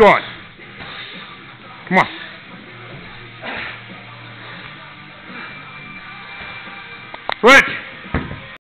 going. Come on. Switch.